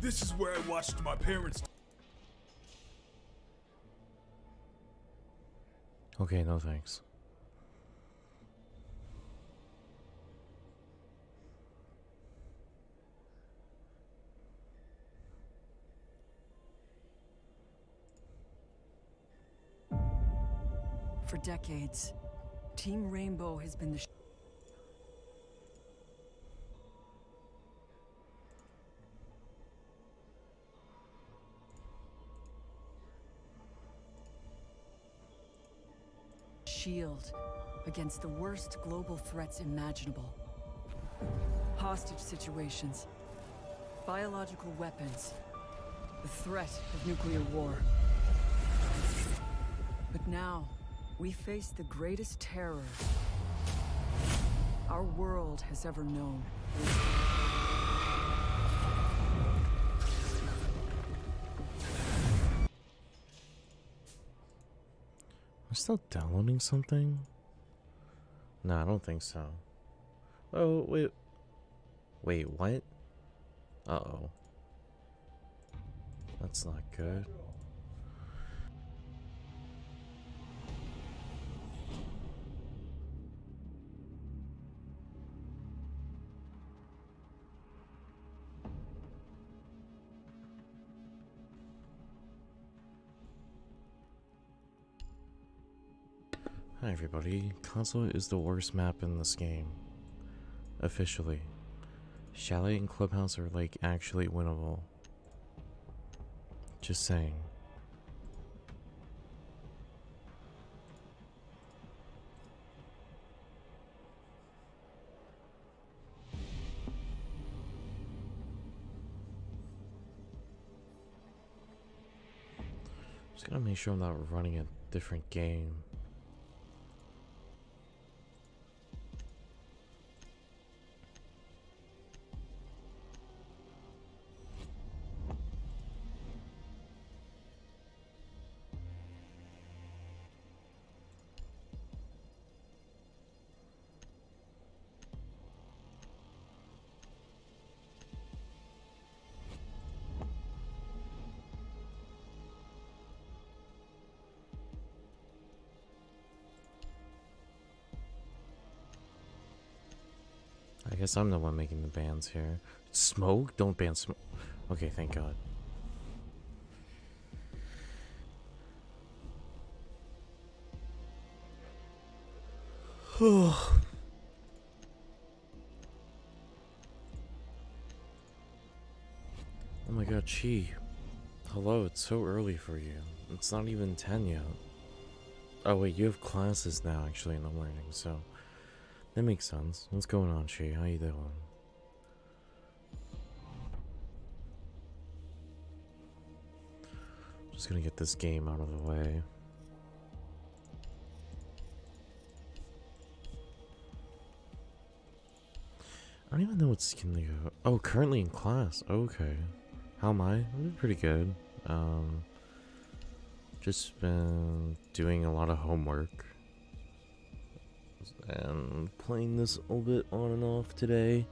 This is where I watched my parents. Okay, no thanks. For decades, Team Rainbow has been the shield against the worst global threats imaginable. Hostage situations, biological weapons, the threat of nuclear war. But now, we face the greatest terror our world has ever known. Still downloading something? No, I don't think so. Oh, wait. Wait, what? Uh-oh. That's not good. Everybody, Consulate is the worst map in this game. Officially. Chalet and Clubhouse are like actually winnable. Just saying. Just gotta make sure I'm not running a different game. Guess I'm the one making the bans here. Smoke? Don't ban smoke. Okay, thank God. oh my god, Chi. Hello, it's so early for you. It's not even 10 yet. Oh wait, you have classes now actually in the morning, so that makes sense. What's going on, Chi? How you doing? Just gonna get this game out of the way. I don't even know what skin they go. Oh, currently in class. Okay. How am I? I'm doing pretty good. Um, just been doing a lot of homework and playing this a little bit on and off today.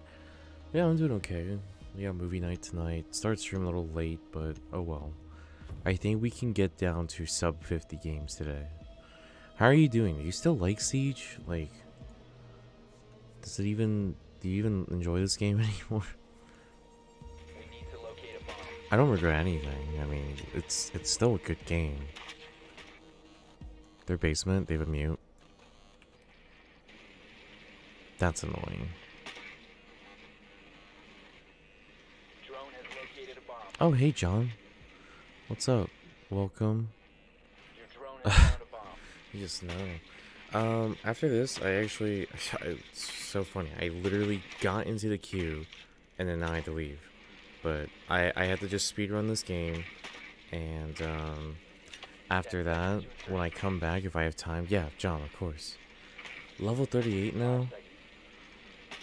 Yeah, I'm doing okay. We got movie night tonight. Start stream a little late, but oh well. I think we can get down to sub 50 games today. How are you doing? Do you still like Siege? Like, does it even, do you even enjoy this game anymore? I don't regret anything. I mean, it's it's still a good game. Their basement, they have a mute. That's annoying. Oh, hey, John. What's up? Welcome. you just know. Um, after this, I actually... It's so funny. I literally got into the queue, and then now I had to leave. But I, I had to just speedrun this game, and, um... After that, when I come back, if I have time... Yeah, John, of course. Level 38 now?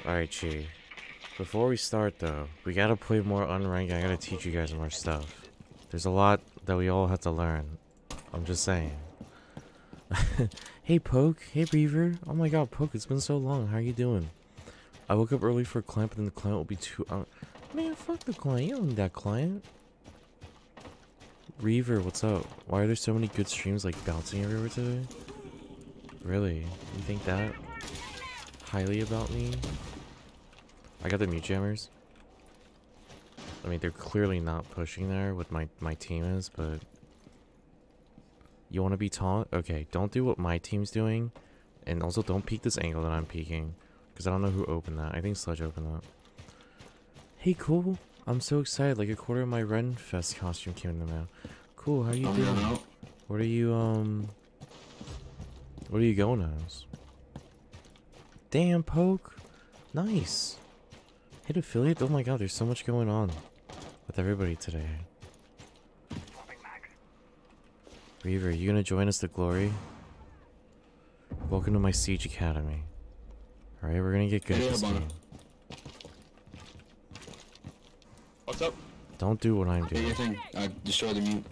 Alright, Chi. Before we start, though, we gotta play more unranked. I gotta teach you guys more stuff. There's a lot that we all have to learn. I'm just saying. hey, Poke. Hey, Beaver. Oh my god, Poke, it's been so long. How are you doing? I woke up early for a clamp, and then the client will be too... hours. Man, fuck the client. You don't need that client. Reaver, what's up? Why are there so many good streams like bouncing everywhere today? Really? You think that highly about me? I got the mute jammers. I mean, they're clearly not pushing there with my, my team is, but... You want to be taunt? Okay, don't do what my team's doing. And also don't peek this angle that I'm peeking. Because I don't know who opened that. I think Sludge opened that. Hey, cool. I'm so excited. Like a quarter of my Renfest costume came in the mail. Cool, how you Oh, doing? no. What are you, um... What are you going as? Damn, Poke. Nice. Hit affiliate? Oh my god, there's so much going on with everybody today. Reaver, are you gonna join us to glory? Welcome to my Siege Academy. Alright, we're gonna get good at this game. What's up? Don't do what I'm doing. thing. Uh, I destroyed the mute.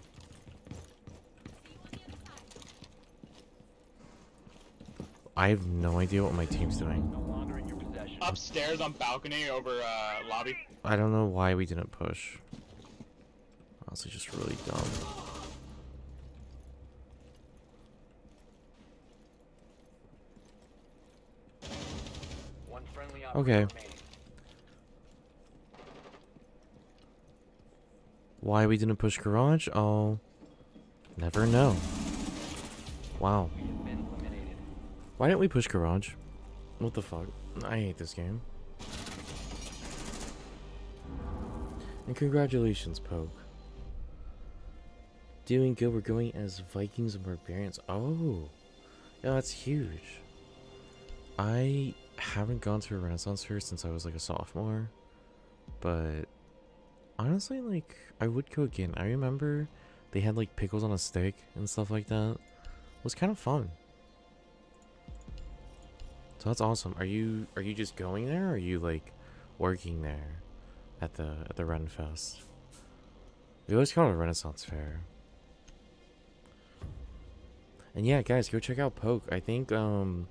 I have no idea what my team's doing. Upstairs on balcony over uh, lobby. I don't know why we didn't push. Honestly, just really dumb. Okay. Why we didn't push garage? I'll never know. Wow. We have been eliminated. Why didn't we push garage? What the fuck? I hate this game. And congratulations, Poke. Doing good. We're going as Vikings and Barbarians. Oh, yeah, that's huge. I haven't gone to a Renaissance fair since I was like a sophomore, but honestly, like I would go again. I remember they had like pickles on a stick and stuff like that. It was kind of fun. So that's awesome. Are you are you just going there or are you like working there at the at the Ren Fest? We always call it a Renaissance Fair. And yeah, guys, go check out Poke. I think um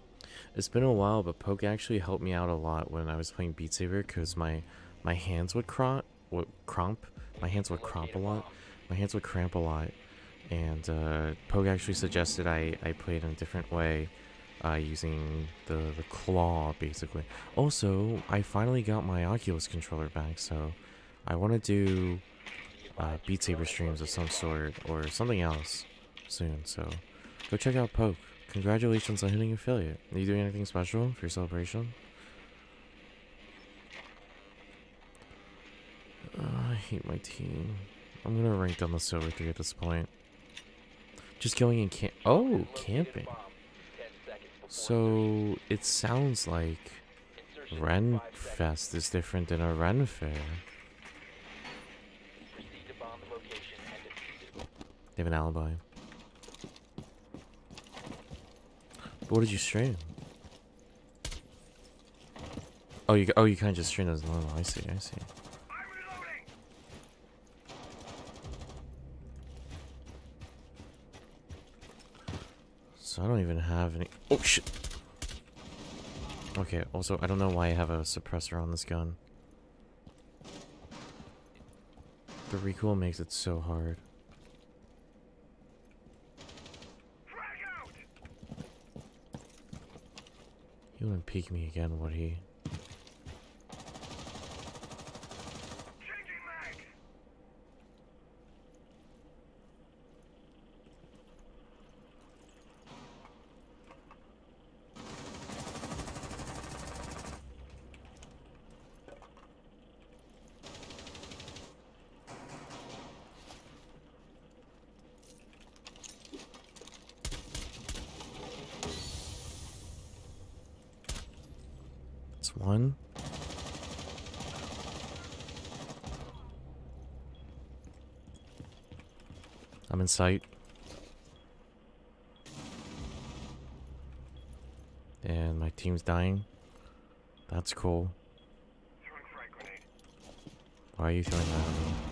it's been a while, but Poke actually helped me out a lot when I was playing Beat Saber because my my hands would cramp, would crump. My hands would cramp a lot. My hands would cramp a lot, and uh, Poke actually suggested I I play it in a different way, uh, using the the claw basically. Also, I finally got my Oculus controller back, so I want to do uh, Beat Saber streams of some sort or something else soon. So go check out Poke. Congratulations on hitting affiliate. Are you doing anything special for your celebration? Uh, I hate my team. I'm gonna rank down the silver three at this point. Just going in camp. Oh, camping. Bomb. Ten seconds before So it sounds like insertion. Ren Five seconds. Fest is different than a Ren Fair. They have an alibi. But what did you stream? Oh, you oh you of just streamed as oh, normal. I see. I see. So I don't even have any. Oh shit. Okay. Also, I don't know why I have a suppressor on this gun. The recoil makes it so hard. He wouldn't peek me again, would he? One. I'm in sight. And my team's dying. That's cool. Why are you throwing that at me?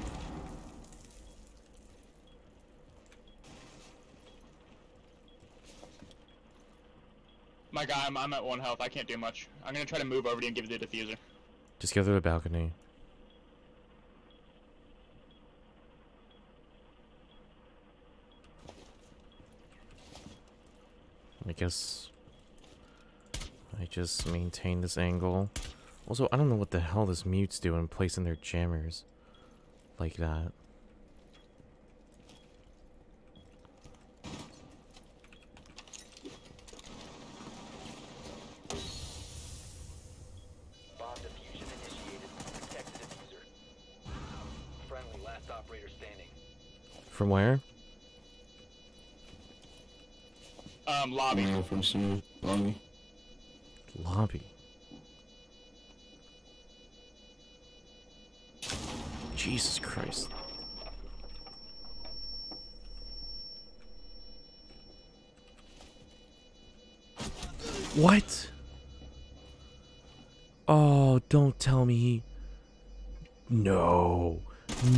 I'm, I'm at one health. I can't do much. I'm going to try to move over to you and give you the diffuser. Just go through the balcony. I guess I just maintain this angle. Also, I don't know what the hell this mute's doing placing their jammers like that. Where? Um, lobby. Yeah, from some lobby. Lobby. Jesus Christ. What? Oh, don't tell me he... No.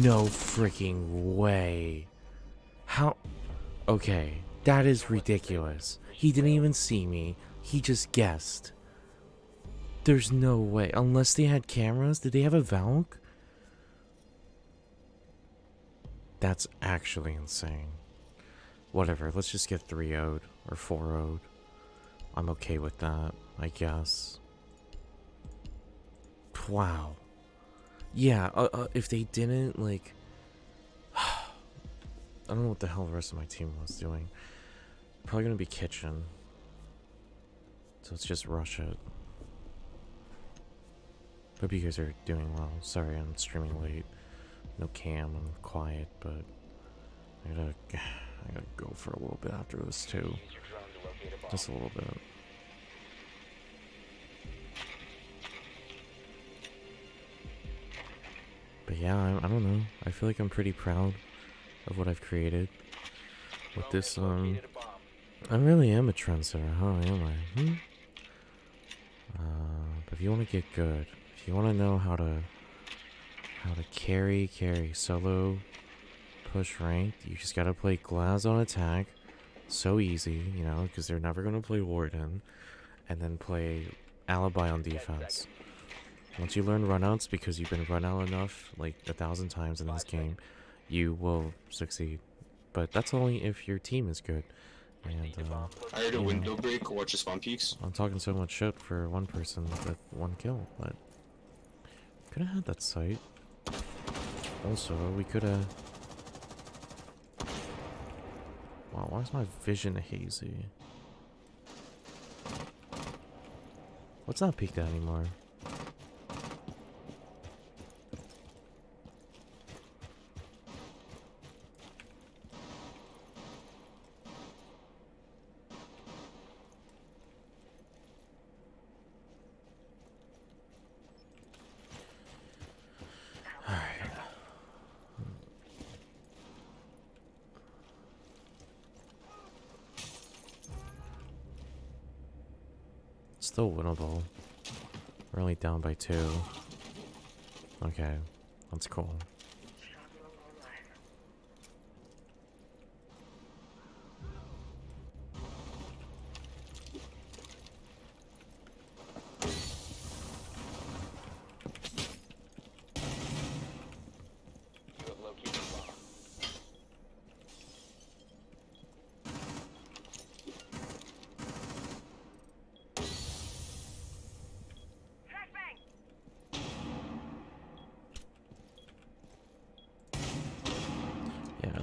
No freaking way. How... Okay, that is ridiculous. He didn't even see me. He just guessed. There's no way. Unless they had cameras. Did they have a Valk? That's actually insane. Whatever, let's just get 3 0'd or 4 0'd. I'm okay with that, I guess. Wow. Yeah, uh, uh, if they didn't, like. I don't know what the hell the rest of my team was doing. Probably gonna be kitchen. So let's just rush it. Hope you guys are doing well. Sorry I'm streaming late. No cam, I'm quiet, but I gotta I gotta go for a little bit after this too. Just a little bit. But yeah, I, I don't know. I feel like I'm pretty proud of what I've created with this. Um. I really am a trendsetter, huh? Am I? Hmm? Uh, but if you want to get good, if you want to know how to how to carry, carry solo, push rank, you just gotta play Glass on attack. So easy, you know, because they're never gonna play Warden, and then play Alibi on defense. Once you learn runouts, because you've been run out enough, like a thousand times in this game, you will succeed. But that's only if your team is good. And uh, I heard a window break watch the spawn peaks. I'm talking so much shit for one person with one kill, but could have had that sight. Also, we could have. Wow, why is my vision hazy? Let's not that anymore. Still winnable. We're only down by two. Okay, that's cool.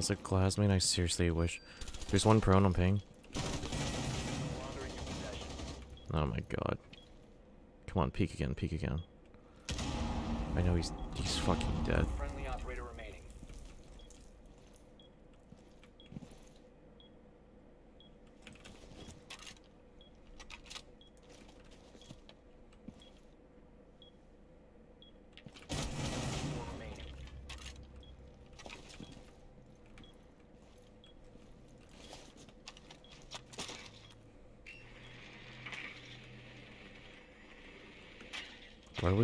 A classmate, I seriously wish. There's one prone your possession. Oh my god. Come on, peek again, peek again. I know he's he's fucking dead. Friendly operator remaining. Four remaining.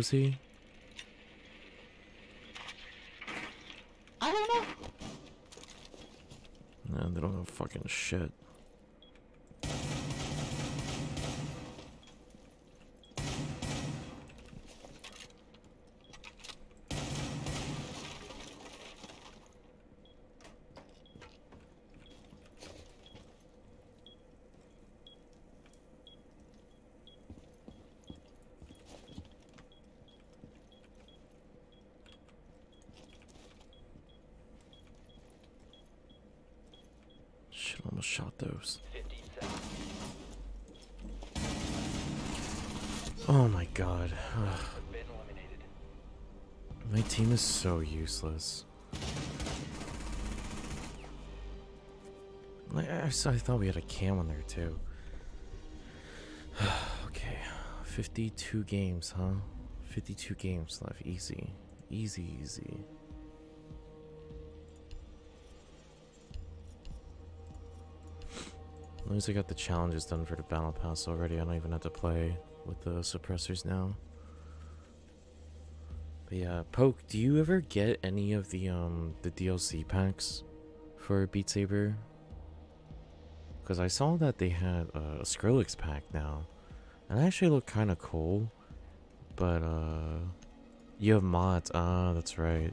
Was he? I don't know. No, they don't know fucking shit. Shit, almost shot those. Oh my god. Have. My team is so useless. I, I thought we had a cam on there too. okay, 52 games, huh? 52 games left. Easy. Easy, easy. At least I got the challenges done for the battle pass already. I don't even have to play with the suppressors now. But yeah, Poke, do you ever get any of the um the DLC packs for Beat Saber? Because I saw that they had a Skrillex pack now, and it actually looked kind of cool. But uh, you have mods. Ah, that's right.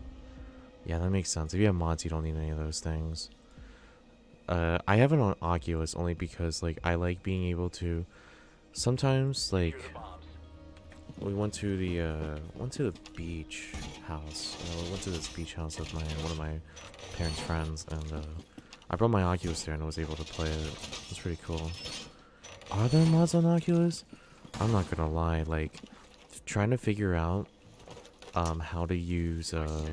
Yeah, that makes sense. If you have mods, you don't need any of those things. Uh, I have it on Oculus only because like I like being able to. Sometimes like we went to the uh went to the beach house. Uh, we went to this beach house with my one of my parents' friends, and uh, I brought my Oculus there and I was able to play it. It's pretty cool. Are there mods on Oculus? I'm not gonna lie, like trying to figure out um how to use uh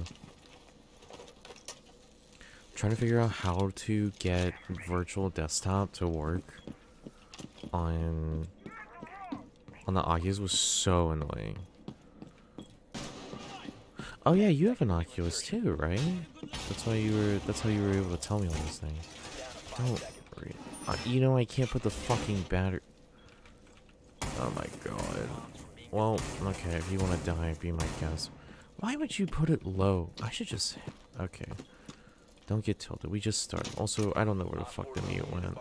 trying to figure out how to get virtual desktop to work on on the Oculus was so annoying. Oh yeah, you have an Oculus too, right? That's why you were. That's how you were able to tell me all these things. Don't. Uh, you know I can't put the fucking battery. Oh my god. Well, okay. If you want to die, be my guest. Why would you put it low? I should just. Okay. Don't get tilted. We just started. Also, I don't know where the fuck the mute went.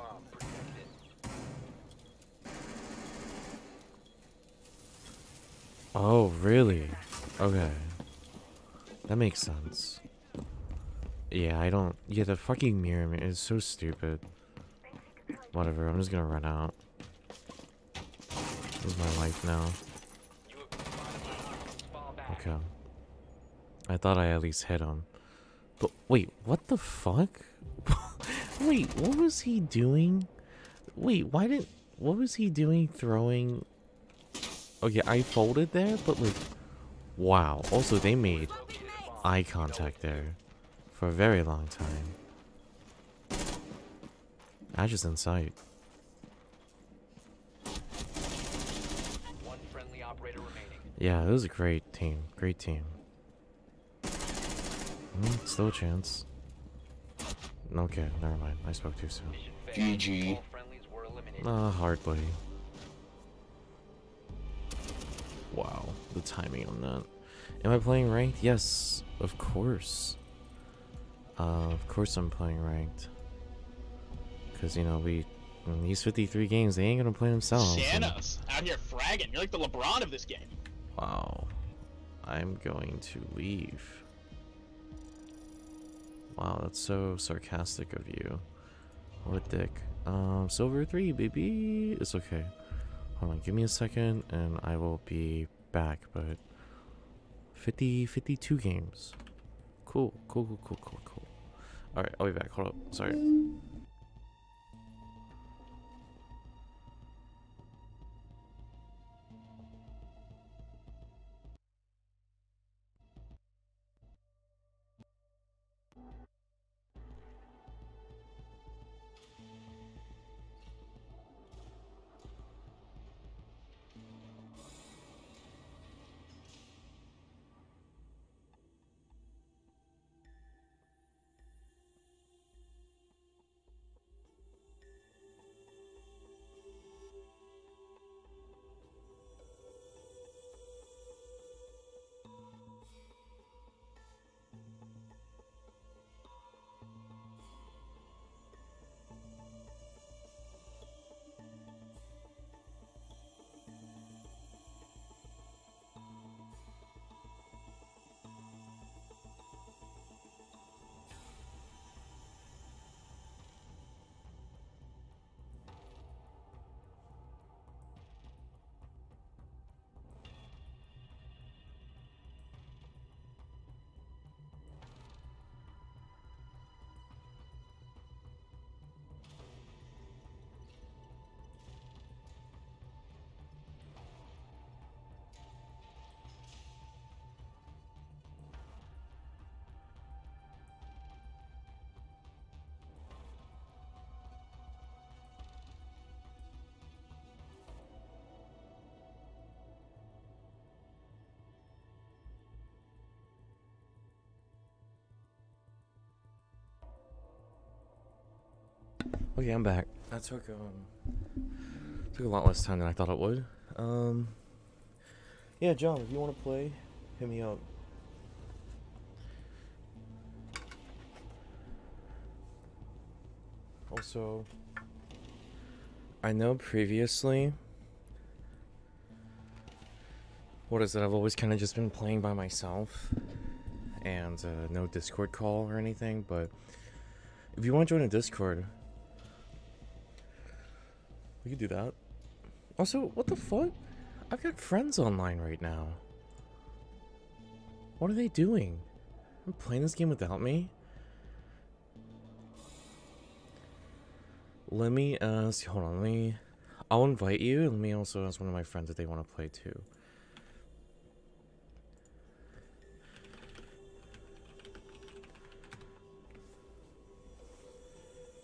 Oh, really? Okay. That makes sense. Yeah, I don't... Yeah, the fucking mirror is so stupid. Whatever, I'm just gonna run out. This is my life now. Okay. I thought I at least hit him. But wait, what the fuck? wait, what was he doing? Wait, why did... What was he doing throwing... Oh okay, I folded there, but like... Wow. Also, they made eye contact there for a very long time. Ash is in sight. One friendly operator remaining. Yeah, it was a great team. Great team. Mm, still a chance. Okay, never mind. I spoke too soon. GG. Friendlies. Ah, hardly. Wow, the timing on that. Am I playing ranked? Yes, of course. Uh, of course I'm playing ranked. Because, you know, we... In these 53 games, they ain't gonna play themselves. and- Shanos, out here fragging. You're like the LeBron of this game. Wow. I'm going to leave. Wow, that's so sarcastic of you. What dick. Um, silver 3, baby. It's okay. Hold on, give me a second and I will be back, but 50, 52 games. Cool, cool, cool, cool, cool, cool. Alright, I'll be back. Hold up. Sorry. Okay, I'm back. That took um took a lot less time than I thought it would. Um Yeah, John, if you want to play, hit me up. Also, I know previously what is it? I've always kind of just been playing by myself and uh, no Discord call or anything, but if you want to join a Discord, we could do that. Also, what the fuck? I've got friends online right now. What are they doing? I'm playing this game without me? Let me ask. Hold on. Let me. I'll invite you. Let me also ask one of my friends if they want to play too.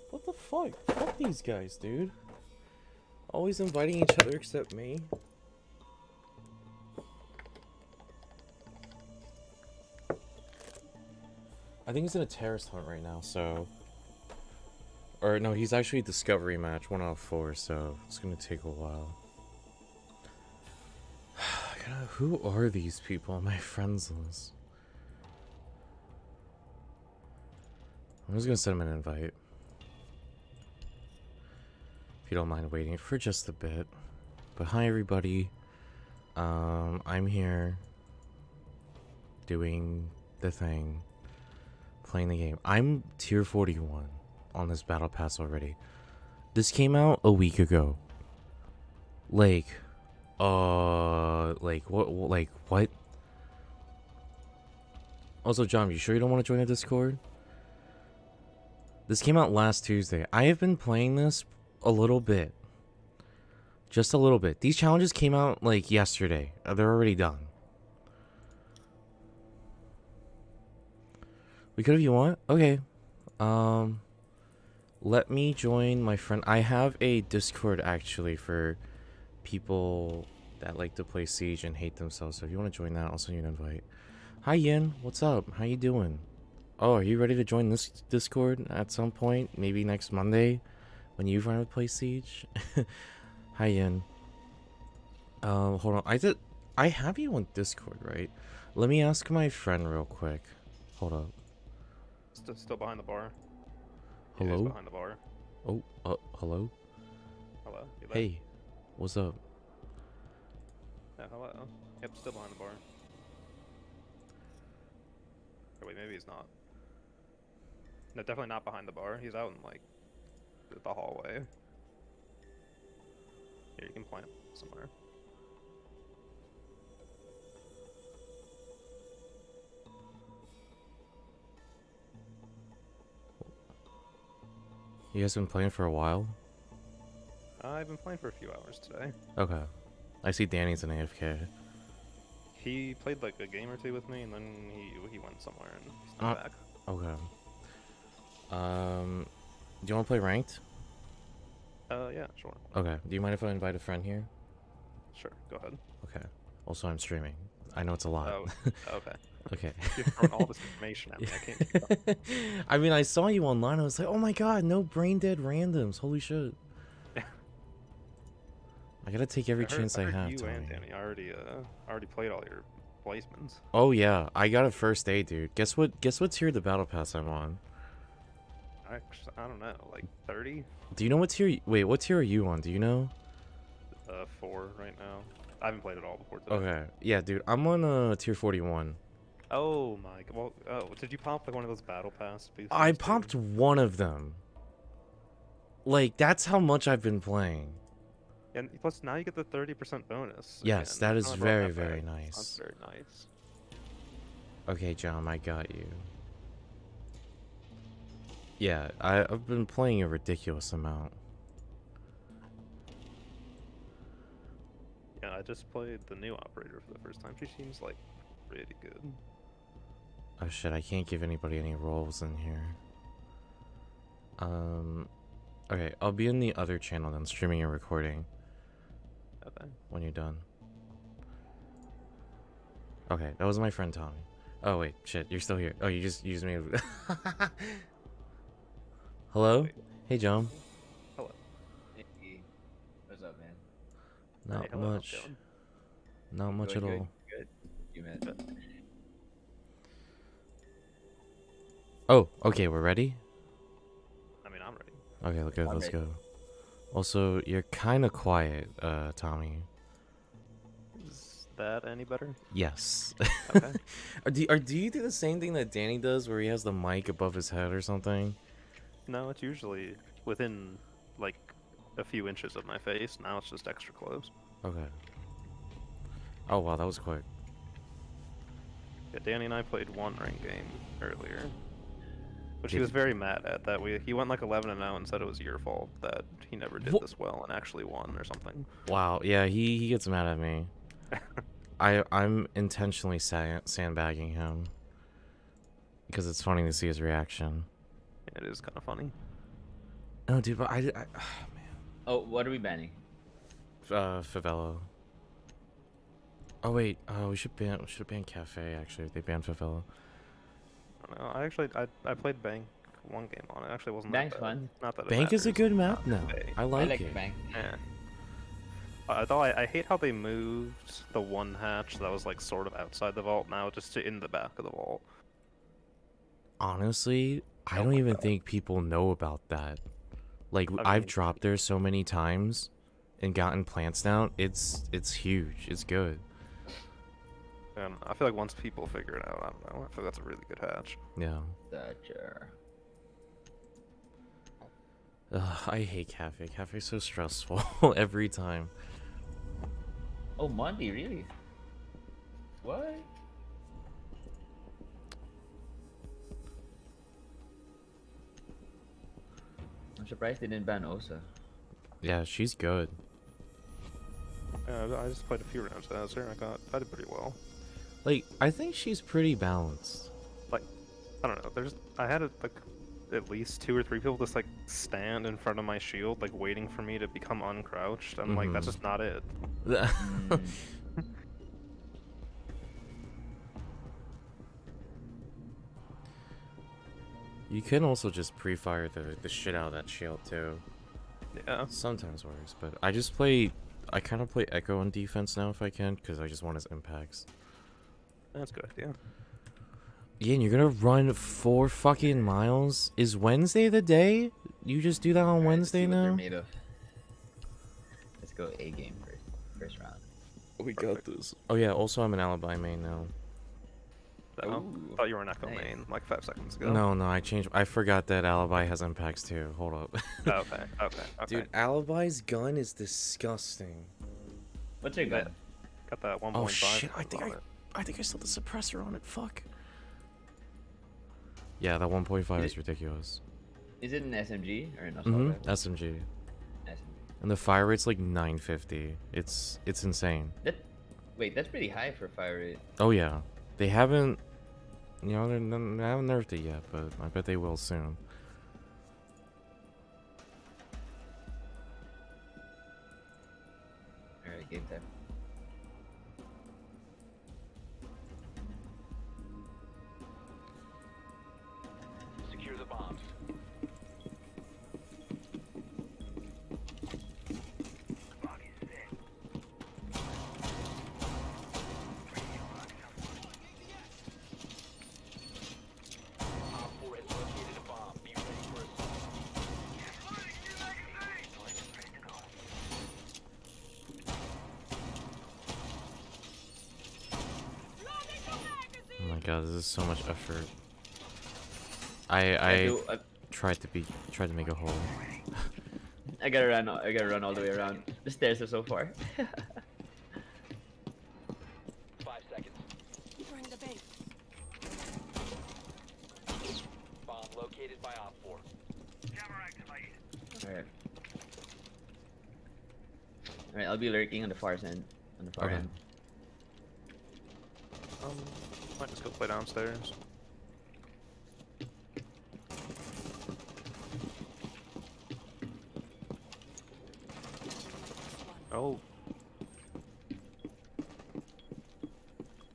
What the fuck? Fuck these guys, dude. Always inviting each other except me. I think he's in a terrorist hunt right now, so. Or no, he's actually discovery match, one out of four, so it's gonna take a while. Who are these people on my friends list? I'm just gonna send him an invite. If you don't mind waiting for just a bit. But hi everybody. Um, I'm here doing the thing, playing the game. I'm tier 41 on this battle pass already. This came out a week ago. Like, uh, like what? Like what? Also, John, you sure you don't want to join the Discord? This came out last Tuesday. I have been playing this a little bit. Just a little bit. These challenges came out like yesterday. Uh, They're already done. We could if you want. Okay. Um let me join my friend. I have a Discord actually for people that like to play Siege and hate themselves. So if you want to join that, I'll send you an invite. Hi Yin, what's up? How you doing? Oh, are you ready to join this Discord at some point? Maybe next Monday when you finally play Siege? Hi Yin. Um, hold on. I did. I have you on Discord, right? Let me ask my friend real quick. Hold up. Still, still behind the bar. Yeah, Hello. behind the bar. Oh, uh, hello. Hello. Hey, what's up? Yeah, hello. Yep, still behind the bar. Or wait, maybe he's not. No, definitely not behind the bar. He's out in like the- hallway. Here, you can plant somewhere. You guys been playing for a while? Uh, I've been playing for a few hours today. Okay. I see Danny's an AFK. He played like a game or two with me, and then he he went somewhere and he's not Uh, back. Okay. Um, do you want to play ranked? Uh, yeah, sure, Okay. Do you mind if I invite a friend here? sure. Go ahead. Okay. Also, I'm streaming. I know it's a lot. Oh, okay. okay. You're throwing all this information at me. I can't. I mean, I saw you online. I was like, oh my god, no brain dead randoms. Holy shit. I gotta take every I heard- chance I, heard have. You Tony. and Danny already uh already played all your placements. Oh yeah, I got a first aid, dude. Guess what? Guess what tier the battle pass I'm on? Actually, I don't know, like 30, Do you know what tier? Wait, what tier are you on? Do you know? uh, four right now. I haven't played at all before today. Okay. Yeah, dude. I'm on uh tier 41. Oh my. Well, oh, did you pop like one of those battle pass? boosters I too? popped one of them. Like that's how much I've been playing. And plus, now you get the 30% bonus. Yes, again. that is very, very nice. That's very nice. Okay, John, I got you. Yeah, I, I've been playing a ridiculous amount. Yeah, I just played the new operator for the first time. She seems like really good. Oh shit, I can't give anybody any roles in here. Um, okay, I'll be in the other channel then, streaming and recording Okay. when you're done. Okay, that was my friend Tommy. Oh wait, shit, you're still here. Oh, you just used me. Hello? Hey, John. Hello. Hey. What's up, man? Not hey, much. Not much good, at all. Good. Oh, okay, we're ready? I mean, I'm ready. Okay, let's go. Let's ready. go. Also, you're kind of quiet, uh, Tommy. Is that any better? Yes. Okay. do, or do you do the same thing that Danny does where he has the mic above his head or something? No, it's usually within like a few inches of my face. Now it's just extra close. Okay. Oh wow, that was quick. Yeah, Danny and I played one ring game earlier, which he was very mad at. That we he went like 11 and 0 and said it was your fault that he never did Wha- this well and actually won or something. Wow. Yeah, he he gets mad at me. I I'm intentionally sa- sandbagging him because it's funny to see his reaction. It is kind of funny. No, dude, but I, I Oh, what are we banning? uh, Favela. Oh wait, uh, we should ban. We should have banned Cafe. Actually, they banned Favela. I don't know. I actually I, I played Bank one game on it. Actually wasn't Bank's that bad. fun. Not that Bank is a good map now. Okay. I I like, like it. bank. Yeah. Although I, I hate how they moved the one hatch that was like sort of outside the vault now just to in the back of the vault. Honestly, I Oh don't even think people know about that. Like I I've dropped there so many times and gotten plants down. It's it's huge. It's good. And I feel like once people figure it out, I don't know. I feel that's a really good hatch. Yeah. Thatcher. Ugh, I hate cafe. Cafe's so stressful every time. Oh, Monty, really? What? I'm surprised they didn't ban Osa. Yeah, she's good. Yeah, I just played a few rounds as her. I got I did pretty well. Like I think she's pretty balanced. Like I don't know. There's I had like at least two or three people just like stand in front of my shield, like waiting for me to become uncrouched. I'm like, that's Mhm. just not it. you can also just pre-fire the the shit out of that shield too. Yeah. Sometimes works, but I just play. I kind of play Echo on defense now if I can, because I just want his impacts. That's good idea. Yeah, and you're gonna run four fucking miles. Is Wednesday the day? You just do that on Alright, let's Wednesday see what they're now? made of. Let's go A game first. First round. We got this. Oh yeah. Also, I'm an alibi main now. Oh, Ooh, thought you were an echo nice. main like five seconds ago. No, no, I changed. I forgot that alibi has impacts too. Hold up. Oh, okay. Okay. Okay. Dude, alibi's gun is disgusting. What's your gun? Got that 1.5. Oh shit! I think I. I think I saw the suppressor on it. Fuck. Yeah, that 1.5 Is is ridiculous. Is it an SMG or an assault Mm-hmm. rifle? SMG. SMG. And the fire rate's like 950. It's it's insane. That, wait, that's pretty high for fire rate. Oh yeah, they haven't, you know, they're, haven't nerfed it yet, but I bet they will soon. Effort. I I, I do, I, tried to be tried to make a hole. I gotta run. I gotta run all the way around. The stairs are so far. Five seconds. Bring the bait. Bomb located by Op 4. Alright. Alright, I'll be lurking on the far end. On the far Okay. end. Um, might just go play downstairs. Oh,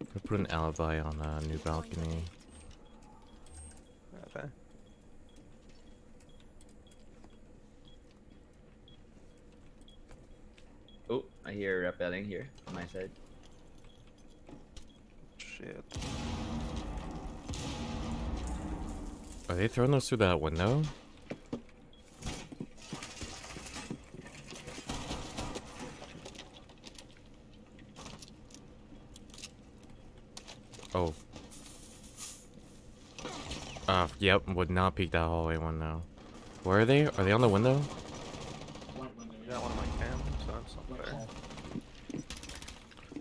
I put an alibi on a new balcony. okay. Oh, I hear rappelling here on my side. Throwing those through that window? Oh. Uh, yep, would not peek that hallway one now. Where are they? Are they on the window?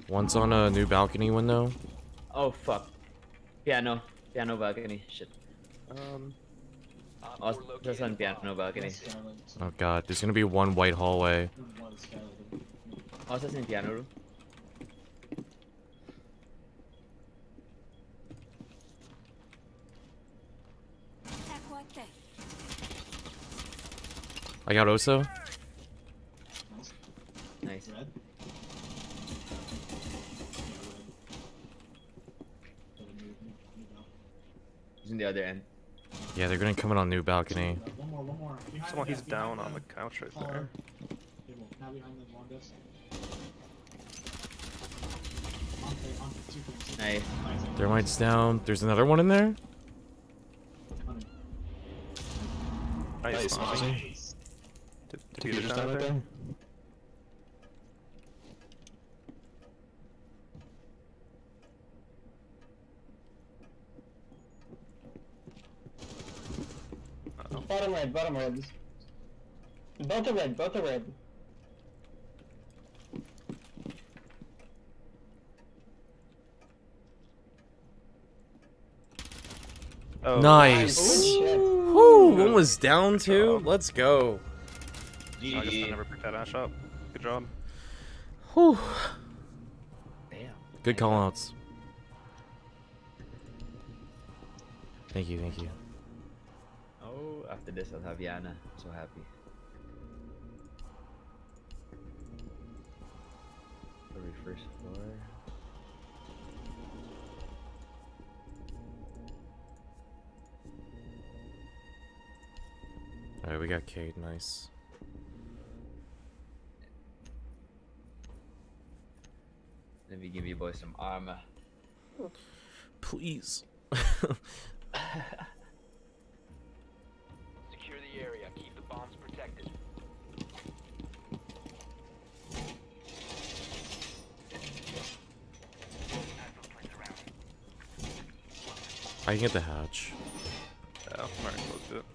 One's on a new balcony window. Oh fuck. Piano. Piano balcony. Shit. Um, Op Oh, four located that's on a balcony. Oh god, there's gonna be one white hallway. Oh, that's in piano room. I got Osa. Nice. He's in the other end. Yeah, they're gonna come in on new balcony. One more, one more. Behind someone the he's desk, behind down on the couch right collar. there. Table. Now behind the long desk. On the- on the two things. Nice. Nice. Thermite's down. There's another one in there? Hunter. nice. Nice, Fonzie. Fonzie. Did, did Did you you just just die right there? there? Uh-oh. Bottom red, bottom red. Both are red, both are red. Oh, Nice. shit. Woo, one was down too. Let's go. I guess I never picked that ash up. Good job. Whew. Damn. Good call outs. Thank you, thank you. After this I'll have Iana. So happy. Very first floor. Alright, we got Kaid, nice. Let me give you boys some armor. Please. I can get the hatch. Yeah, I'm already close to it.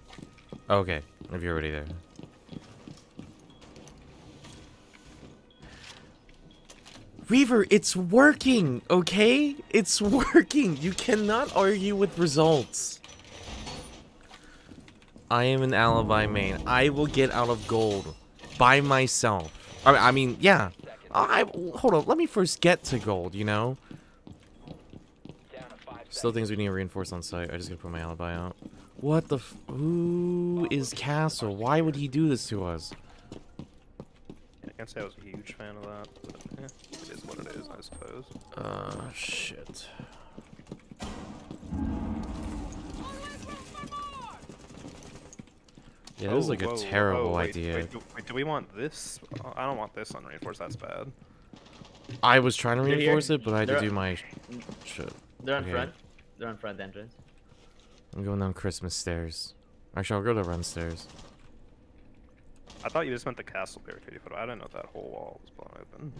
Okay, if you're already there. Reaver, it's working, okay? It's working. You cannot argue with results. I am an alibi main. I will get out of gold by myself. I, mean, yeah. I- hold on. Let me first get to gold. You know. Down to five Still things we need to reinforce on site. I just gotta put my alibi out. What the? F Who is Castle? Why would he do this to us? I can't say I was a huge fan of that, but eh, it is what it is, I suppose. Uh, shit. Yeah, that was Oh, like a terrible whoa, wait, idea. Wait do, wait, do we want this? I don't want this unreinforced, that's bad. I was trying to reinforce it, but I had to do my shit. They're on Okay. front. They're on front entrance. I'm going down Christmas stairs. Actually, I'll go to run stairs. I thought you just meant the castle barricade you put up. I didn't know that whole wall was blown open.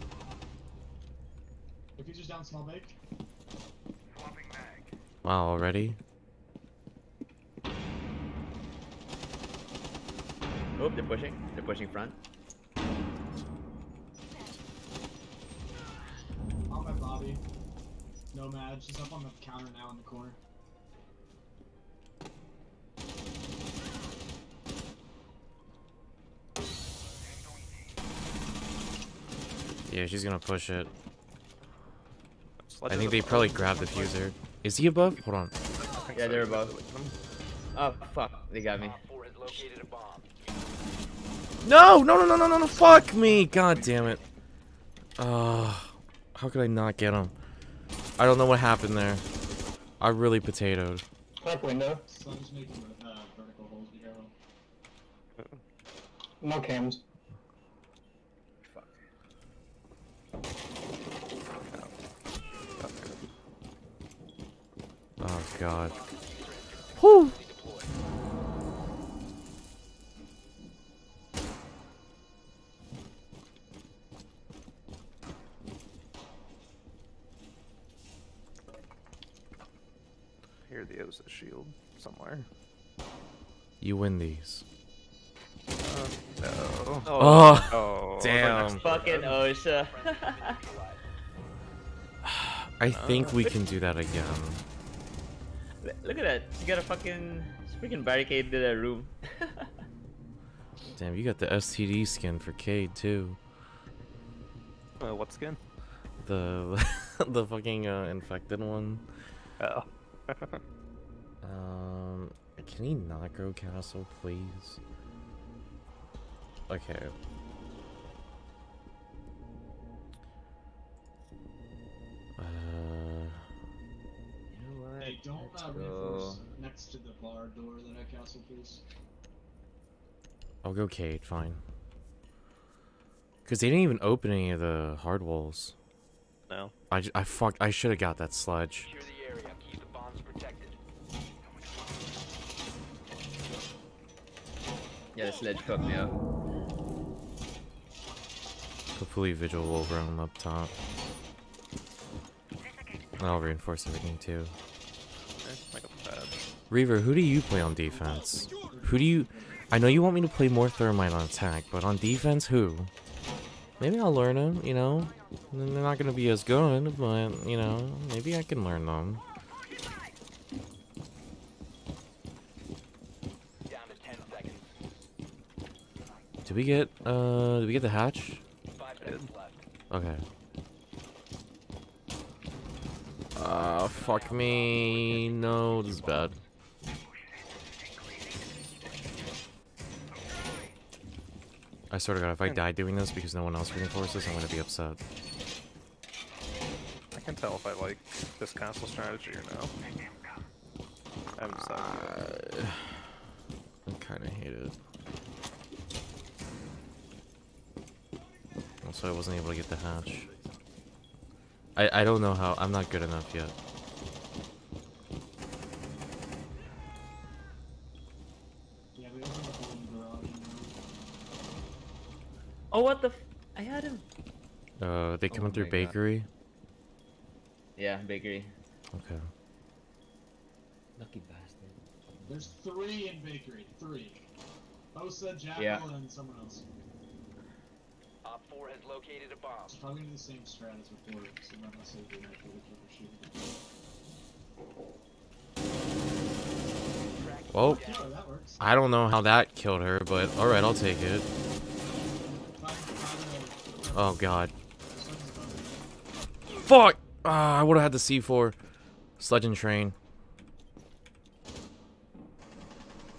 Diffuser's down, small bake. Wow, already? Oh, they're pushing. They're pushing front. On my Bobby. Nomad, she's up on the counter now in the corner. Yeah, she's gonna push it. Sledge I think they probably grabbed the fuser. Is he above? Hold on. Yeah, they're above. guys like them. Oh fuck, they got me. Op four has located a bomb. No, no, no, no, no, no, no, fuck me! God damn it. Uh, how could I not get him? I don't know what happened there. I really potatoed. Crack window. Making uh, vertical holes No cams. Fuck. Oh, God. Whew! Here, the Osa shield somewhere. You win these. Uh, no. Oh, Oh, damn. Fucking OSHA. I think we can do that again. Look at that. You got a fucking freaking barricade to that room. Damn, you got the STD skin for Kaid too. Uh, what skin? The the fucking uh, infected one. Oh. Um, can he not go castle, please? Okay. Uh, You know? Hey, don't uh, go. reinforce next to the bar door of that castle, please. I'll go Kaid, fine. Cause they didn't even open any of the hard walls. No. I, j- I fuck I should have got that Sledge. Yeah, sledge fucked me up. Hopefully Vigil will roam up top. I'll reinforce everything too. Reaver, who do you play on defense? Who do you... I know you want me to play more Thermite on attack, but on defense, who? Maybe I'll learn them, you know? They're not going to be as good, but, you know, maybe I can learn them. Down to 10 seconds. Did we get, uh, did we get the hatch? Five seconds left. Okay. Uh, fuck me. No, this is bad. I swear to god, if I die doing this because no one else reinforces, I'm gonna be upset. I can tell if I like this castle strategy or no. I'm sorry. decided yet. I kinda hate it. Also, I wasn't able to get the hatch. I, I don't know how. I'm not good enough yet. Yeah, we opened the whole garage. Oh, what the? F I had him. Uh, they coming Oh through my God. bakery? Yeah, bakery. Okay. Lucky bastard. There's three in bakery. Three. Osa, Jackal, Yeah. and someone else. Op 4 has located a bomb. It's probably the same strat as before, so not necessarily doing that for the shooting. Well, Yeah, that works. I don't know how that killed her, but alright, I'll take it. Find, find Oh god. Fuck! Ah, I would have had the C4. Sledge and train.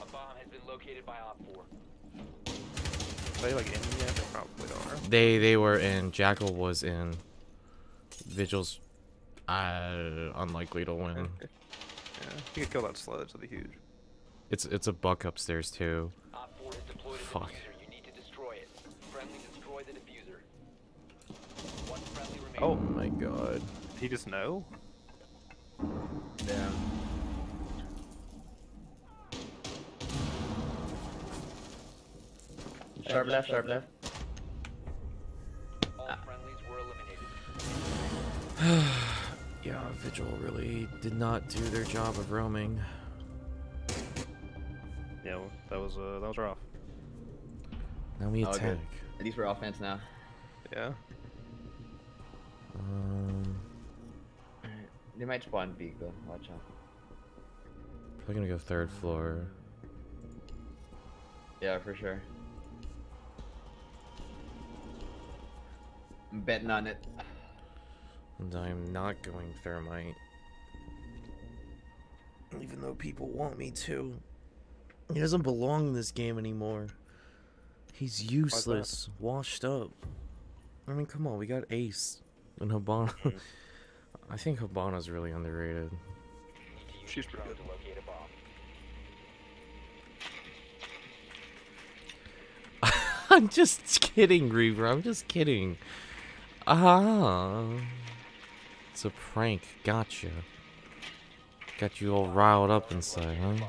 A bomb has been located by Op 4. Are they like in yet? They probably are. They they were in. Jackal was in. Vigil's uh, unlikely to win. Yeah, you could kill that sledge, that'd be huge. It's it's a buck upstairs too. Op 4 has deployed a Fuck. You need to destroy it. Friendly destroy the diffuser. One friendly remaining. Oh my god. Did he just know? Damn. Sharp left, sharp left. Yeah, Vigil really did not do their job of roaming. Yeah, well, that was uh, that was rough. Now we Oh, attack. good. At least we're offense now. Yeah. Um, They might spawn big though. Watch out. probably gonna go third floor. Yeah, for sure. I'm betting on it. And I'm not going thermite. Even though people want me to. He doesn't belong in this game anymore. He's useless, washed up. I mean, come on, we got Ace and Hibana. I think Hibana's really underrated. She's pretty good. To locate a bomb. I'm just kidding, Reaver. I'm just kidding. Ah. It's a prank. Gotcha. Got you all riled up inside, huh?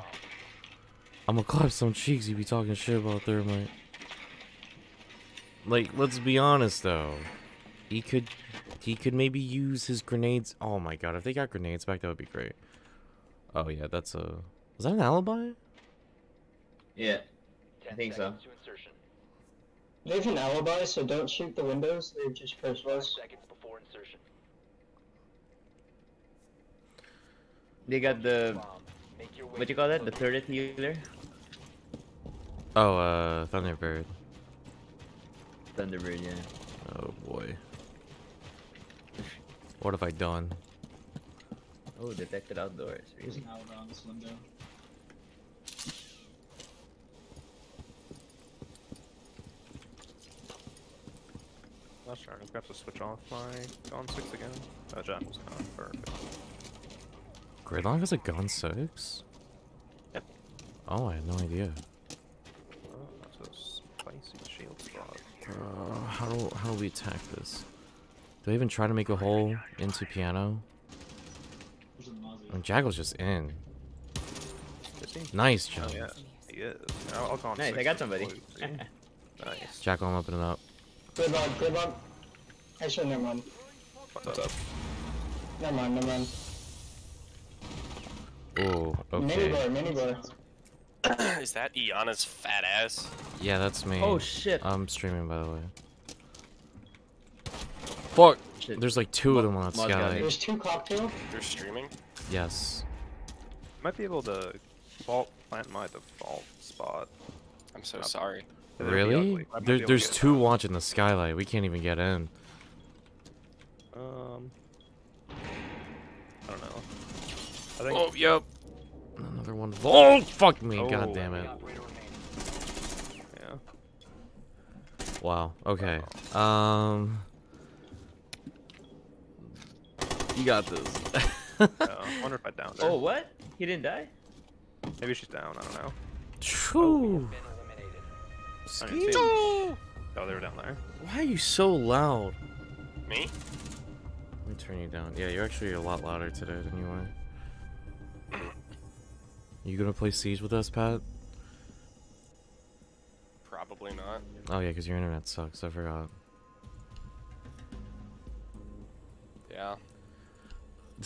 I'm gonna clap some cheeks you be talking shit about thermite. Like, let's be honest though. He could he could maybe use his grenades. Oh my god, if they got grenades back, that would be great. Oh yeah, that's a Was that an alibi? Yeah. I think so. seconds. They have an alibi, so don't shoot the windows. They're just first Five us. seconds before insertion. They got the Bomb. Make your way what you call the that? The location. turret healer? Oh, uh Thunderbird. Thunderbird, yeah. Oh boy. What have I done? Oh, detected outdoors. There's Really? an alibi on this window. Last turn, I forgot to switch off my Gonne-6 again. That Jack was kind of perfect. Gridlock has a gun six? Yep. Oh, I had no idea. Oh, that's a spicy shield spot. Uh, how do how do we attack this? Do I even try to make a hole into piano? There's a I mean, Jackal's just in. Is he? Nice, Oh, yeah. He is. I'll, I'll Nice, 6 I got somebody. blue, see? nice. Jackal, I'm opening up. Good luck, good luck. Actually, never mind. What's up? Never mind, never mind. Oh, Mini okay. bar, mini. Is that Iana's fat ass? Yeah, that's me. Oh shit. I'm streaming, by the way. Fuck! Shit. There's like two of them on that Mod got skylight. There's two cocktail. You're streaming? Yes. Might be able to vault plant my default spot. I'm so sorry. Really? ugly. I might be There, there's two watching the skylight. We can't even get in. Um, I don't know. I think Oh, yep. Another one. Oh, fuck me. God Oh. damn it. Yeah. Wow. Okay. Um. You got this. yeah. I wonder if I downed her. Oh, what? He didn't die? Maybe she's down. I don't know. True. Been eliminated. I didn't see No! Oh, they were down there. Why are you so loud? Me? Let me turn you down. Yeah, you're actually a lot louder today than you were. You gonna play Siege with us, Pat? Probably not. Oh yeah, because your internet sucks. I forgot. Yeah.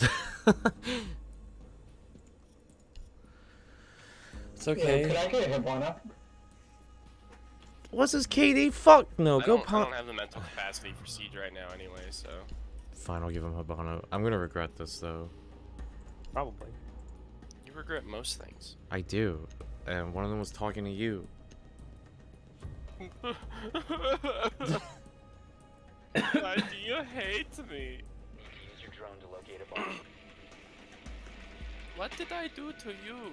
it's Yeah, okay. could I get a Hibana? What's this KD? Fuck no. I Go don't, I don't have the mental capacity for Siege right now anyway, so. Fine, I'll give him Habano. I'm gonna regret this though. Probably. You regret most things. I do, and one of them was talking to you. Why do you hate me? Use your drone to locate a bomb. What did I do to you?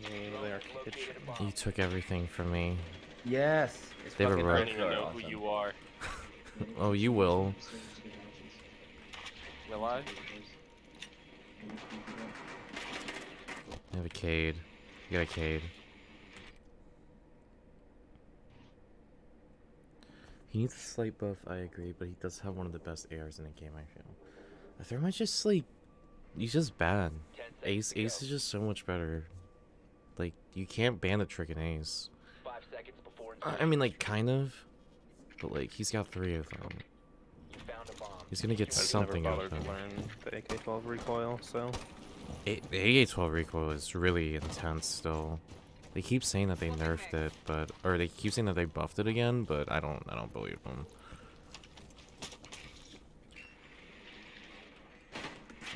Hey, Drone there, has kitchen. located a bomb. You took everything from me. Yes. It's They were right. I don't even know awesome. who you are. Oh, you will. Will I? I have a Kaid. Got a Kaid. He needs a slight buff, I agree, but he does have one of the best ARs in the game, I feel. The Thermite's just like he's just bad. Ace Ace is just so much better. Like you can't ban the trick in Ace. Five seconds before I- I mean like kind of. But like he's got three of them. You found a bomb. He's gonna get I something out of bothered to them. the AK-12 recoil, so A- the AA-12 recoil is really intense still. They keep saying that they nerfed it, but or they keep saying that they buffed it again, but I don't I don't believe them.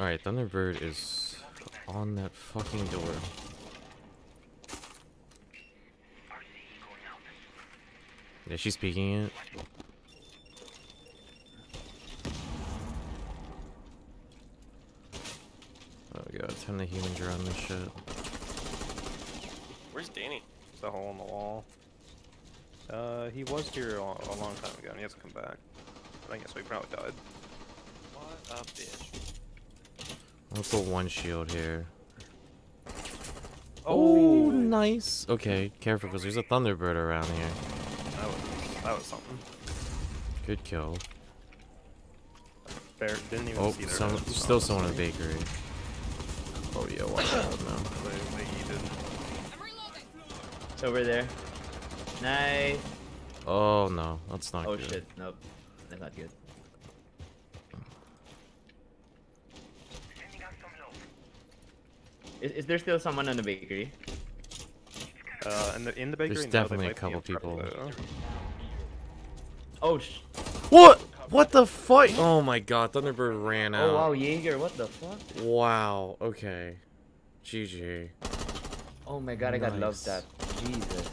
All right, Thunderbird is on that fucking door. Yeah, she's speaking it. Oh god, time to human around this shit. Where's Danny? it's a hole in the wall. Uh, he was here a, a long time ago, and he hasn't come back. I guess he probably died. What a bitch. Let's put one shield here. Oh, Oh, nice. Okay, careful, because there's a Thunderbird around here. that was that was something. Good kill. Bear didn't even Oh, see their some, still someone in the bakery. Oh yeah, watch out now. They, they yeeted. It's over there. Nice. Oh no, that's not Oh good. shit. Nope. That's not good. Is, is there still someone in the bakery? Uh, in the in the bakery. There's no, definitely a couple people. though. Oh sh. What? What the fuck? Oh my god, Thunderbird ran out. Oh wow, Jaeger. What the fuck? Wow. Okay. GG. Oh my god, I got love that. Jesus.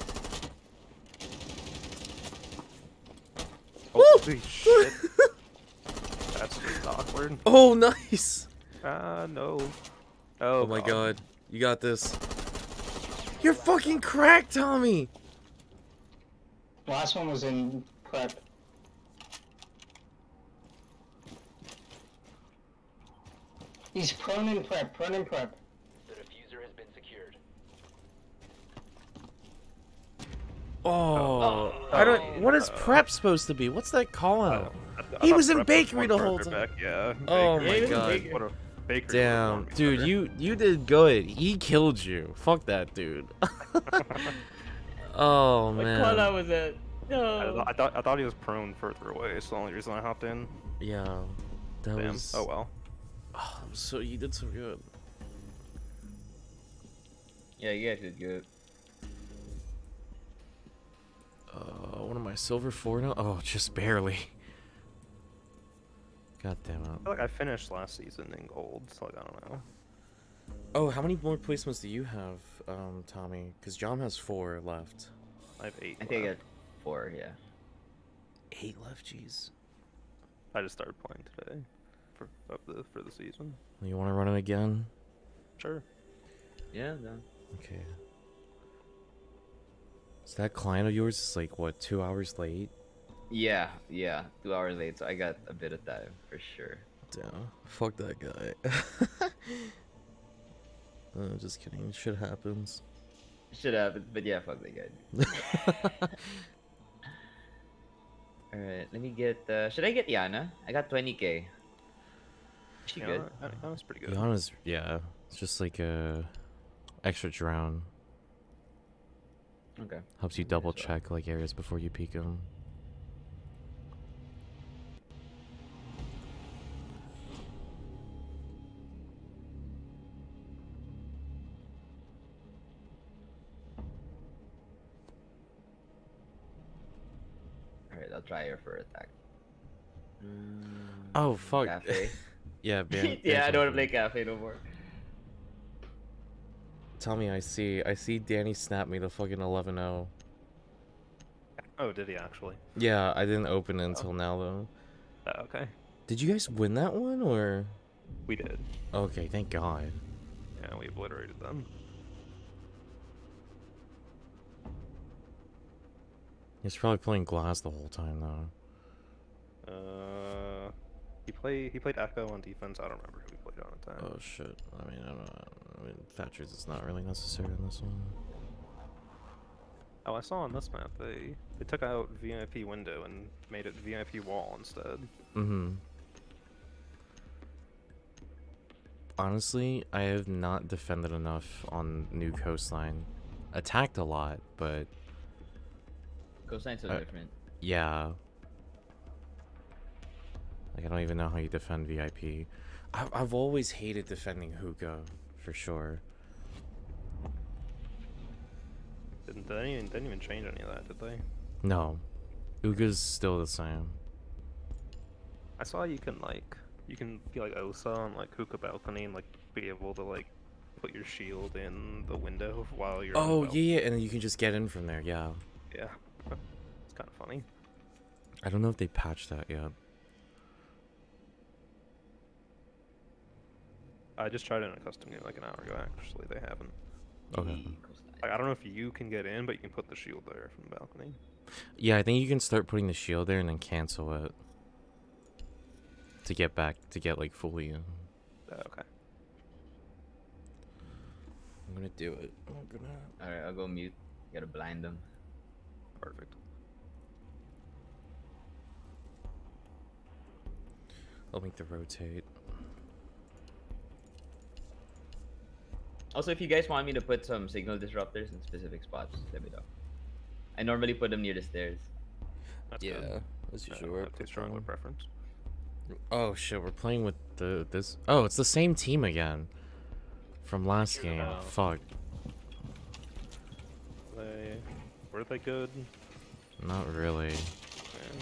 Holy shit. That's just awkward. Oh, nice. Ah, no. Oh, Oh my god. You got this. You're fucking cracked, Tommy. Last one was in prep. He's prone in prep, prone in prep. The diffuser has been secured. Oh, oh. I don't. What is prep supposed to be? What's that call out? I He was in bakery one the further whole time. back, Yeah. Oh bakery. my he was in god. bakery. What a bakery. Damn, dude, be you you did good. He killed you. Fuck that dude. oh What man. call out was that? better. I, No. thought- I thought I thought he was prone further away. It's the only reason I hopped in. Yeah, that Damn. was. Oh well. Oh, so you did so good. Yeah, you guys did good. Uh, what am I silver four now? Oh, just barely. God damn it. I feel like I finished last season in gold, so like, I don't know. Oh, how many more placements do you have, um, Tommy? Because John has four left. I have eight. I think I got four. Yeah. Eight left, jeez. I just started playing today for of the for the season. You want to run it again? Sure. Yeah. No. Okay. So that client of yours is like what, two hours late? Yeah. Yeah. Two hours late, so I got a bit of time for sure. Damn. Fuck that guy. uh, just kidding. Shit happens. Should happens, but yeah, fuck that guy. All right, let me get. Uh, should I get Iana? I got 20k. Is she Yeah, good? that, that was pretty good. Iana's, yeah. It's just like a extra drown. Okay. Helps you double check like areas before you peek them. All right, I'll try her for attack. Mm, oh fuck. Cafe. yeah, ban- yeah, ban I don't want to play cafe no more. Tell me, I see. I see Danny snap me the fucking 11-0. Oh, did he actually? Yeah, I didn't open it until now though. Oh, okay. Did you guys win that one or? We did. Okay, thank God. Yeah, we obliterated them. He's probably playing glass the whole time though. Uh, he played he played Echo on defense. I don't remember who he played on attack. Oh shit. I mean, I don't know. I mean, Thatcher's is not really necessary in this one. Oh, I saw on this map they they took out VIP window and made it VIP wall instead. Mm-hmm. Honestly, I have not defended enough on New Coastline. Attacked a lot, but Coastline's so Uh, different. yeah. Like, I don't even know how you defend VIP. I've, I've always hated defending hookah, for sure. Didn't they didn't even, didn't even change any of that, did they? No. Hookah's still the same. I saw you can like you can be like Osa on like hookah balcony and like be able to like put your shield in the window while you're. Oh, yeah, yeah, and then you can just get in from there, yeah. Yeah. it's kind of funny. I don't know if they patched that yet. I just tried it in a custom game like an hour ago. Actually, they haven't. Okay. Like, I don't know if you can get in, but you can put the shield there from the balcony. Yeah, I think you can start putting the shield there and then cancel it. To get back, to get like fully in. Uh, okay. I'm gonna do it. I'm gonna. All right, I'll go mute. You Gotta blind them. Perfect. I'll make the rotate. Also, if you guys want me to put some signal disruptors in specific spots, let me know. I normally put them near the stairs. That's yeah, good. that's I usually don't where too strong of a preference. Oh shit, we're playing with the this. Oh, it's the same team again from last game. Oh. Fuck, They were they good? not really. Yeah.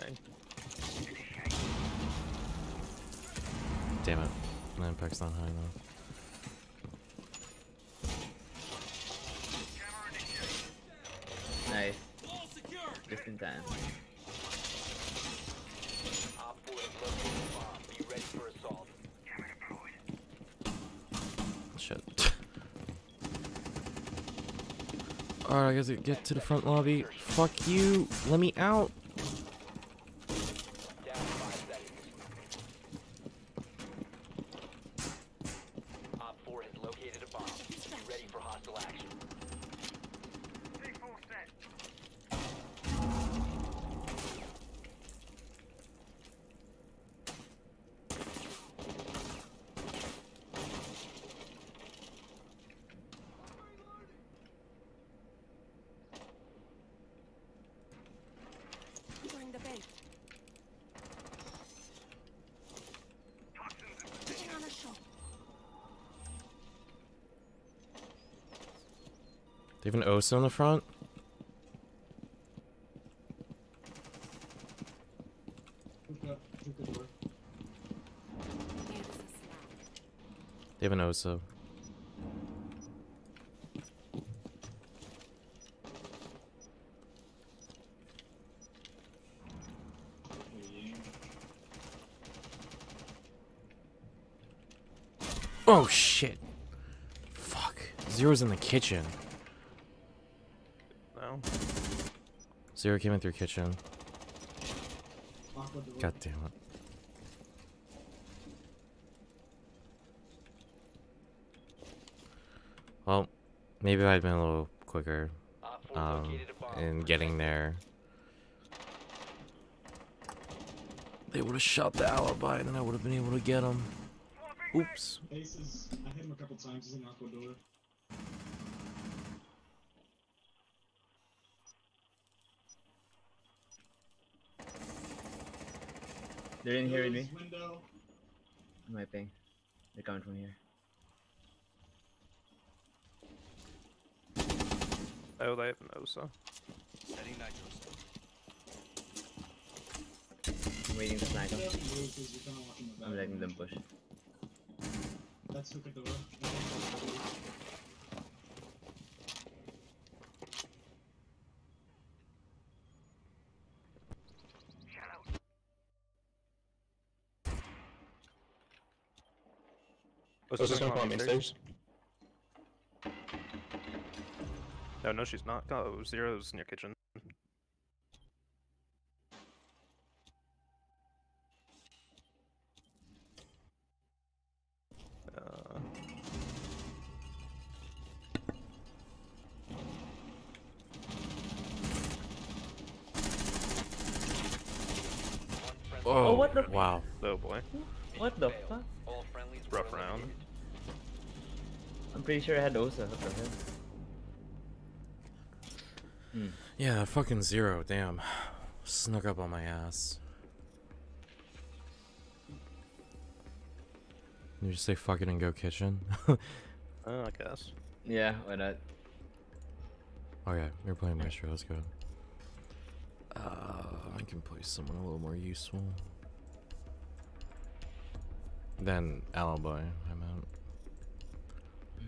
Dang. Damn it, my impact's not high enough. Nice. Just in time. Op 4 has located a bomb. Be ready for assault. Shit. Alright, I guess I get to the front lobby. Fuck you. Let me out. Down to 5 seconds. Op 4 has located a bomb. Be ready for hostile action. Bring the bait. Putting on a show. Osa in the front. They have an Osa. Oh shit. Fuck. Zero's in the kitchen. No. Zero came in through kitchen. God damn it. Well, maybe I'd been a little quicker um, located a bomb. in getting there. They would have shot the alibi, and then I would have been able to get him. Oops. Ace is. I hit him a couple times. He's in aqua door. They're in here with me. Doors, Window. My ping. They're coming from here. Oh, they have an Osa. I'm waiting to snag them. Seven roses, you're kinda watching the I'm back. letting them push. That's hookah door. Osa's Osa's gonna gonna come main stairs. stairs. No, no, she's not. Oh, Zero's in your kitchen. I'm pretty sure I had Osa. What the hell? Hmm. Yeah, fucking zero. Damn. Snuck up on my ass. You just say fuck it and go kitchen? oh, I guess. Yeah, why not? okay, you're playing Maestro. Let's go. Uh, I can play someone a little more useful. Than Alibi, I meant.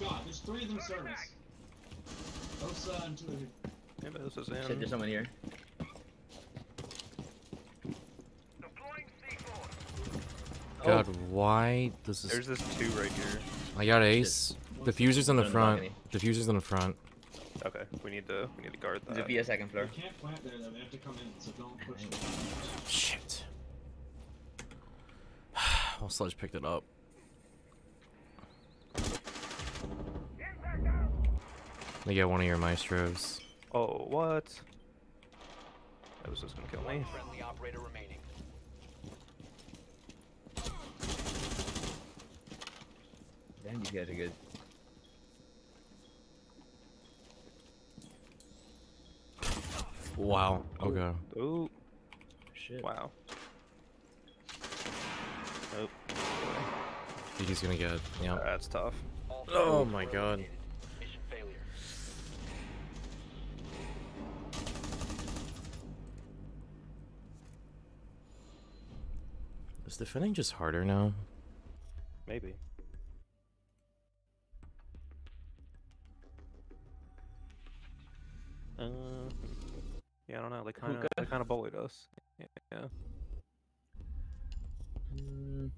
God, there's three of them service. Oh, Osa and two of you. Maybe this is Shit, in. there's someone here. God, oh. why does this? There's this two right here. I got ace. Diffuser's in the One on the front. balcony. Diffuser's in the front. Okay, we need to we need to guard that. There's that. a second floor. They can't plant there though, they have to come in, so don't push them. Shit. well, Sledge picked it up. They get one of your maestros. Oh, what? That was just gonna kill me. One friendly operator remaining. Damn, these guys are good. Wow. Okay. Oh, Shit. wow. Nope. He's gonna get. Yeah. That's tough. Oh my were god. Defending just harder now? Maybe. Uh, yeah, I don't know. They kind of Hookah? they kind of bullied us. Yeah. yeah. Mm,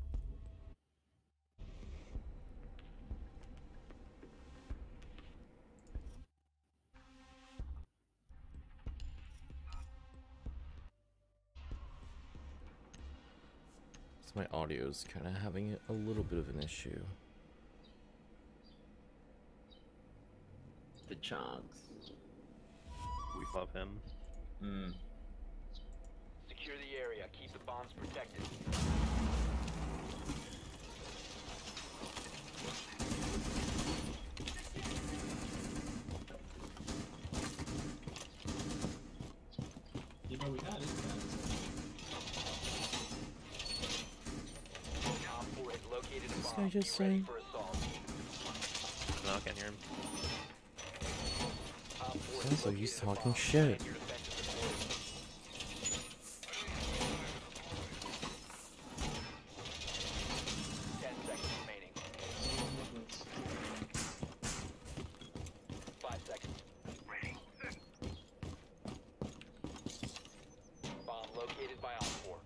So my is kind of having a little bit of an issue. the chunks. We love him. Mm. Secure the area. Keep the bombs protected. You know we had it. Op 4 has located a This bomb. guy just Be saying- No, I can't hear him. Op 4 has Sounds like he's talking shit. Plan your defensive deployment. Ten seconds remaining. Five seconds. Bomb located by Op 4.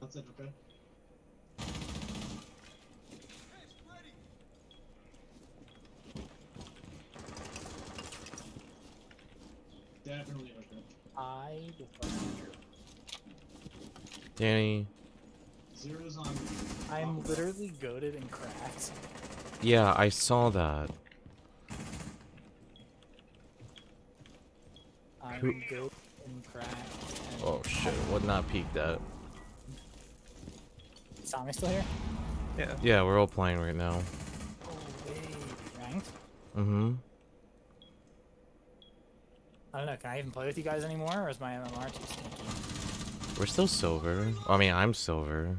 That's it, okay? Definitely okay. I defend you. Danny. Zero's on. I'm literally goaded and cracked. Yeah, I saw that. I'm Who- goaded and cracked. And Oh shit, would not peek that. Is Tommy still here? Yeah. Yeah, we're all playing right now. Oh, wait. Ranked? Mm-hmm. I don't know. Can I even play with you guys anymore, or is my MMR too stinky? We're still silver. I mean, I'm silver.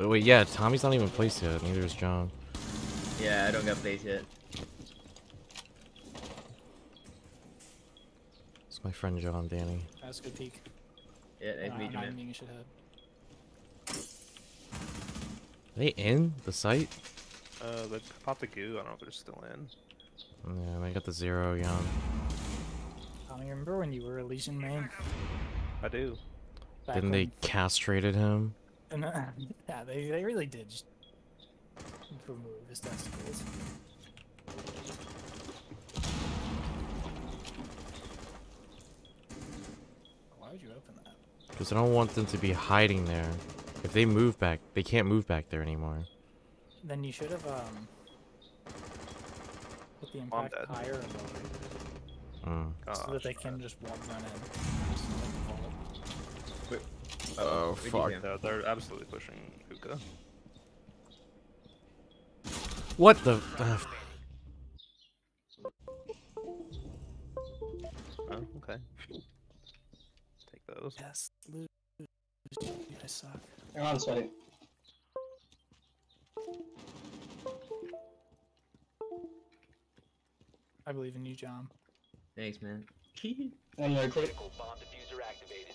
Oh, wait, yeah, Tommy's not even placed yet. Neither is John. Yeah, I don't got placed yet. It's my friend John, Danny. That's a good peek. Yeah, nice Uh, to meet you, not man. being a. Are they in the site? Uh, the pop the goo. I don't know if they're still in. Yeah, they got the zero again. Tommy, remember when you were a Lesion main? I do. Back Didn't they when- castrated him? And, uh, yeah, they, they really did just remove his testicles. Why would you open that? Because I don't want them to be hiding there. If they move back, they can't move back there anymore. Then you should have um put the I'm impact higher and lower, Mm. so Oh, that they can just walk run in. Just like. Oh, fuck. go? Yeah, they're absolutely pushing hookah. What the? Uh, Oh, okay. Take those. Yes. Lose. You guys suck. They're on site. I believe in you, John. Thanks, man. One more quick. Critical bomb diffuser activated.